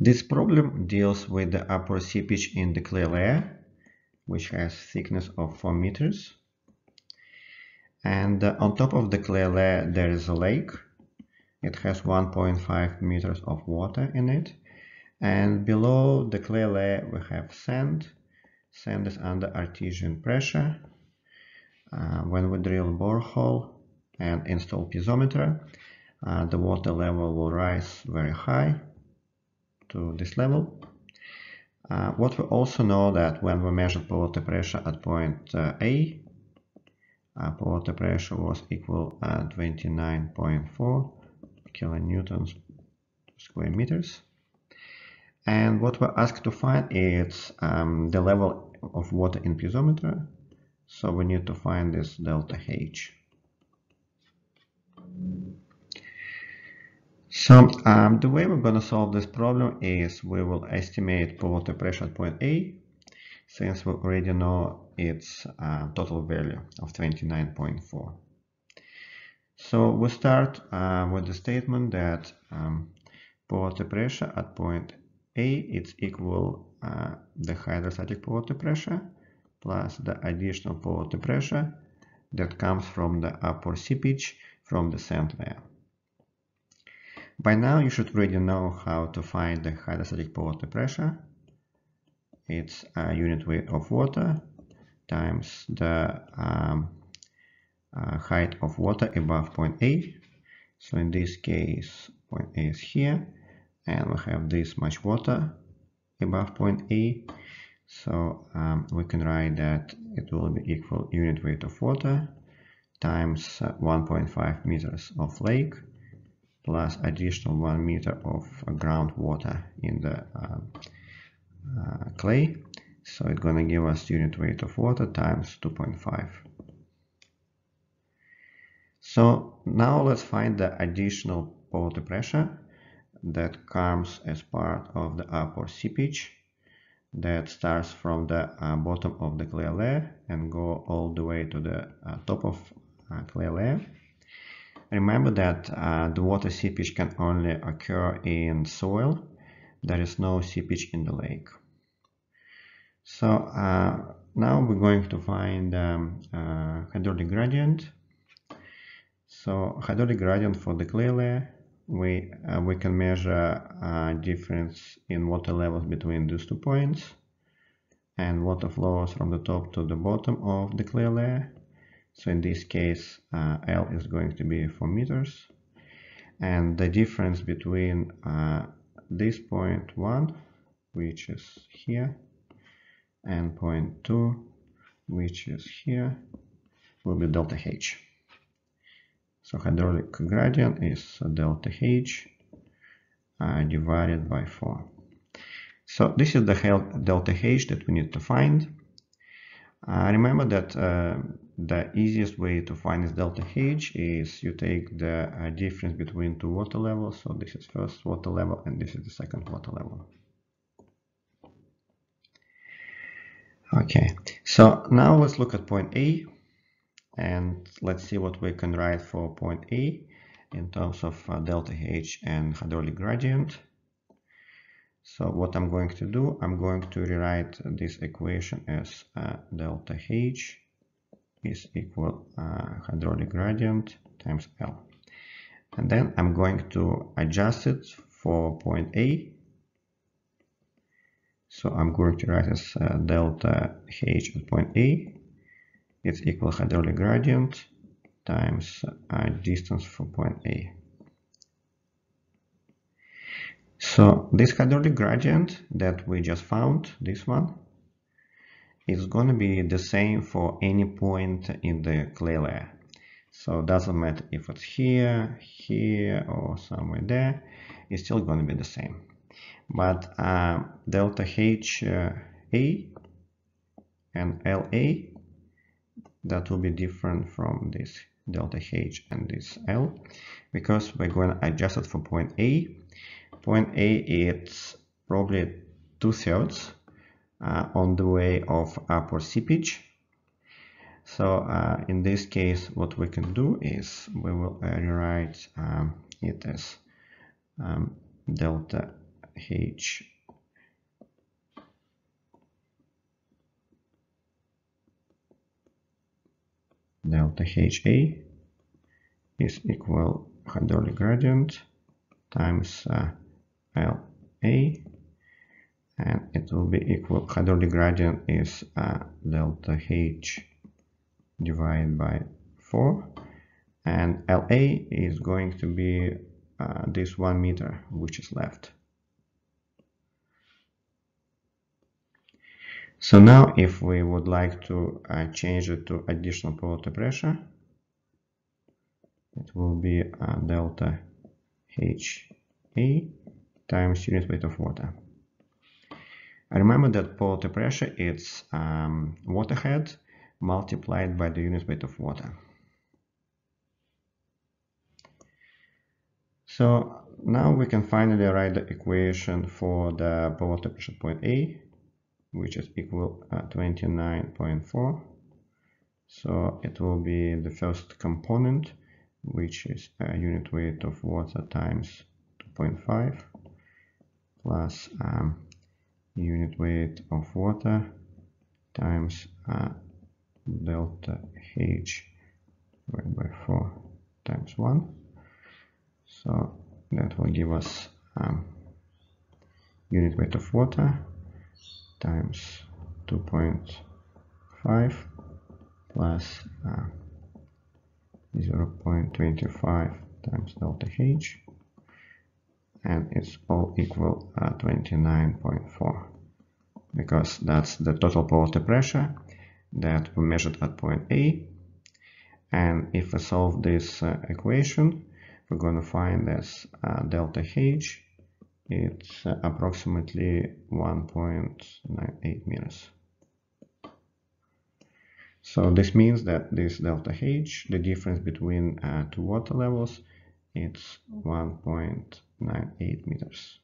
This problem deals with the upper seepage in the clay layer, which has thickness of 4 meters. And uh, on top of the clay layer there is a lake. It has 1.5 meters of water in it. And below the clay layer we have sand. Sand is under artesian pressure. Uh, when we drill borehole and install piezometer, uh, the water level will rise very high to this level. Uh, what we also know that when we measured water pressure at point uh, A, uh, water pressure was equal uh, 29.4 kilonewtons square meters. And what we're asked to find is um, the level of water in piezometer. So we need to find this delta H. So um, the way we're going to solve this problem is we will estimate water pressure at point A since we already know its uh, total value of 29.4. So we start uh, with the statement that um, water pressure at point A is equal uh, the hydrostatic water pressure plus the additional water pressure that comes from the upper seepage from the sand layer. By now you should already know how to find the hydrostatic water pressure. It's a unit weight of water times the um, uh, height of water above point A. So in this case, point A is here, and we have this much water above point A. So um, we can write that it will be equal unit weight of water times uh, 1.5 meters of lake plus additional 1 meter of groundwater in the uh, uh, clay. So it's going to give us unit weight of water times 2.5. So now let's find the additional water pressure that comes as part of the upper seepage that starts from the uh, bottom of the clay layer and go all the way to the uh, top of uh, clay layer. Remember that uh, the water seepage can only occur in soil. There is no seepage in the lake. So uh, now we're going to find um, uh, hydraulic gradient. So hydraulic gradient for the clay layer, we, uh, we can measure uh, difference in water levels between these two points and water flows from the top to the bottom of the clay layer so in this case, uh, L is going to be 4 meters. And the difference between uh, this point 1, which is here, and point 2, which is here, will be delta H. So hydraulic gradient is delta H uh, divided by 4. So this is the delta H that we need to find. Uh, remember that uh, the easiest way to find this delta H is you take the uh, difference between two water levels. So this is first water level and this is the second water level. Okay, so now let's look at point A and let's see what we can write for point A in terms of uh, delta H and hydraulic gradient. So what I'm going to do, I'm going to rewrite this equation as uh, delta H is equal uh, hydraulic gradient times L. And then I'm going to adjust it for point A. So I'm going to write as uh, delta H at point A. It's equal hydraulic gradient times uh, distance from point A. So this hydraulic gradient that we just found, this one, is going to be the same for any point in the clay layer. So it doesn't matter if it's here, here, or somewhere there, it's still going to be the same. But uh, delta H uh, A and LA, that will be different from this delta H and this L, because we're going to adjust it for point A. Point A, it's probably two-thirds uh, on the way of upper seepage. So uh, in this case, what we can do is we will rewrite um, it as um, delta H delta HA is equal hydraulic gradient times uh, LA it will be equal hydraulic gradient is uh, delta H divided by 4 and LA is going to be uh, this 1 meter which is left. So now if we would like to uh, change it to additional water pressure, it will be uh, delta HA times unit weight of water. Remember that water pressure is um, water head multiplied by the unit weight of water. So now we can finally write the equation for the water pressure point A which is equal uh, 29.4 so it will be the first component which is a unit weight of water times 2.5 plus um, unit weight of water times uh, delta H divided by 4 times 1 so that will give us um, unit weight of water times 2.5 plus uh, 0.25 times delta H and it's all equal uh, 29.4 because that's the total water pressure that we measured at point A and if we solve this uh, equation we're going to find this uh, delta H it's uh, approximately 1.98 meters. So this means that this delta H, the difference between uh, two water levels, it's 1.98 meters.